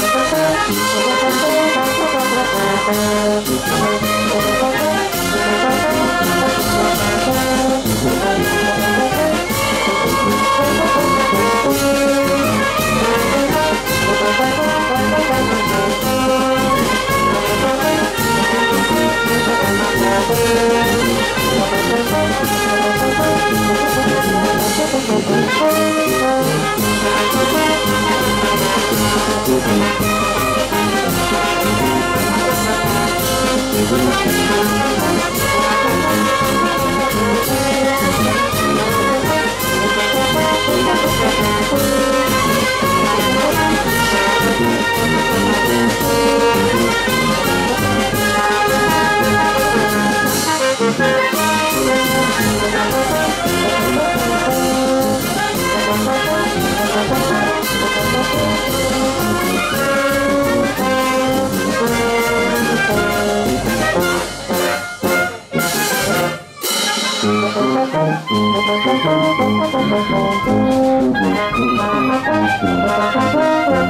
Thank you.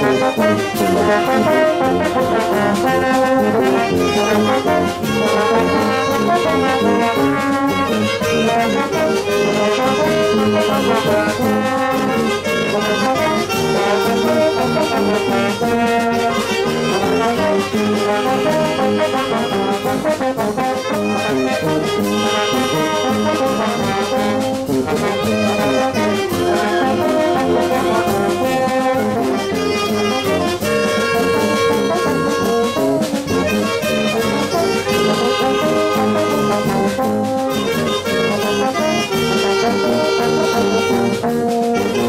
Thank you. Música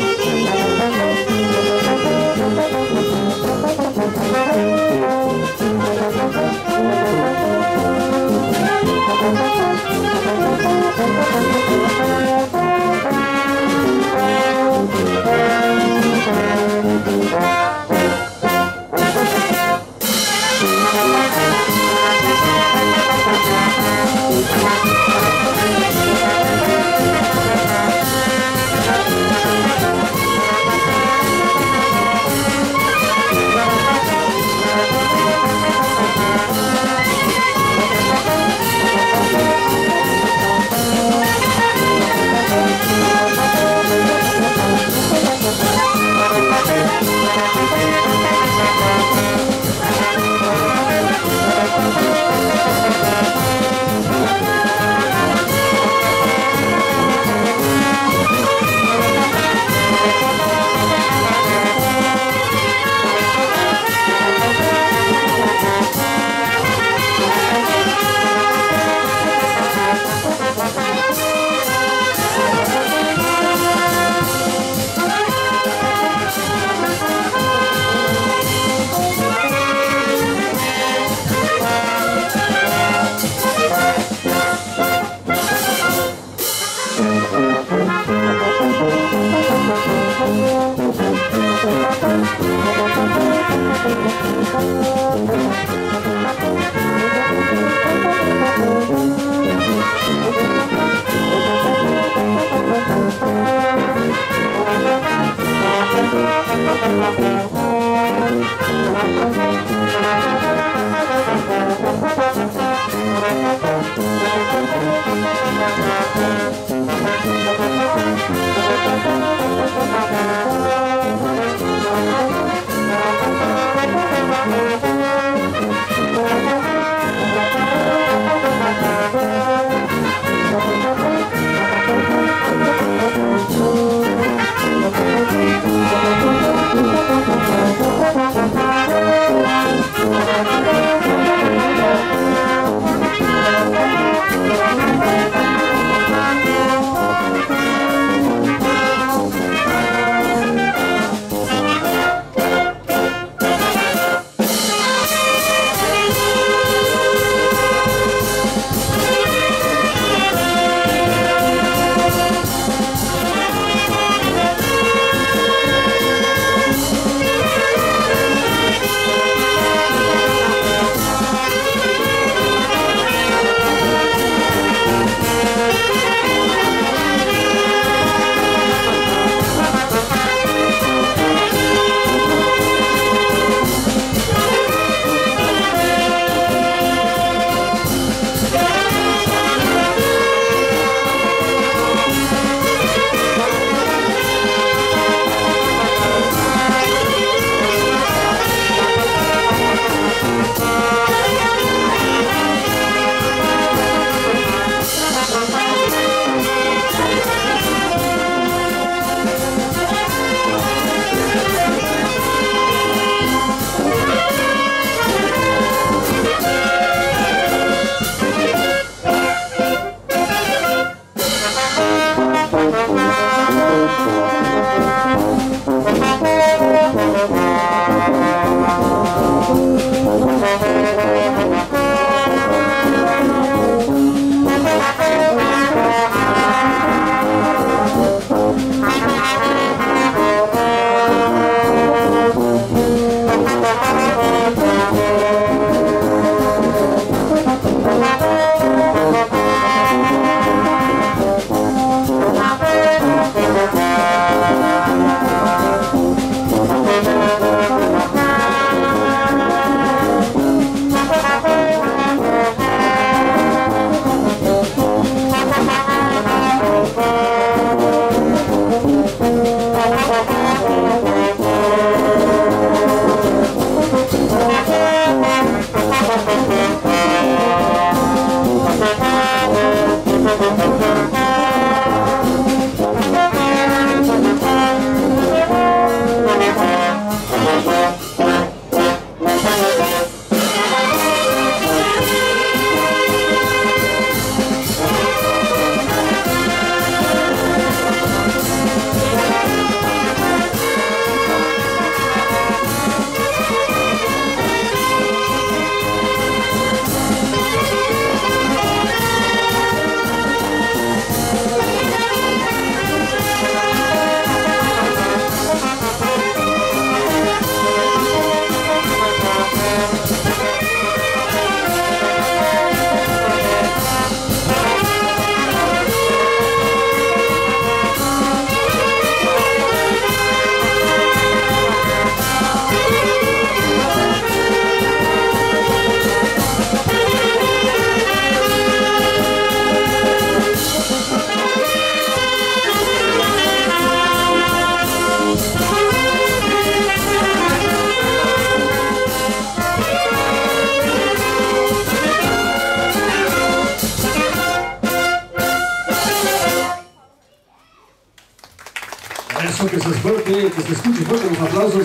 que se fuerte, que se escuche fuerte los aplausos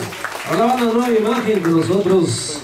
a la banda Nueva Imagen de nosotros.